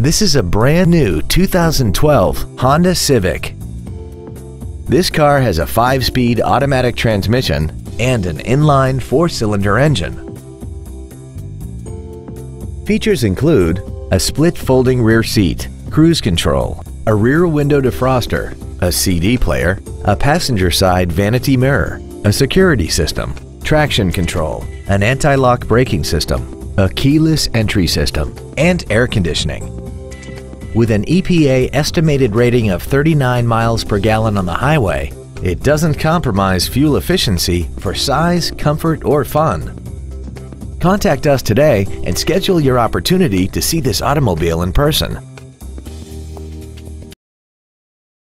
This is a brand new 2012 Honda Civic. This car has a 5-speed automatic transmission and an inline 4-cylinder engine. Features include a split folding rear seat, cruise control, a rear window defroster, a CD player, a passenger side vanity mirror, a security system, traction control, an anti-lock braking system, a keyless entry system, and air conditioning. With an EPA estimated rating of 39 miles per gallon on the highway, it doesn't compromise fuel efficiency for size, comfort, or fun. Contact us today and schedule your opportunity to see this automobile in person.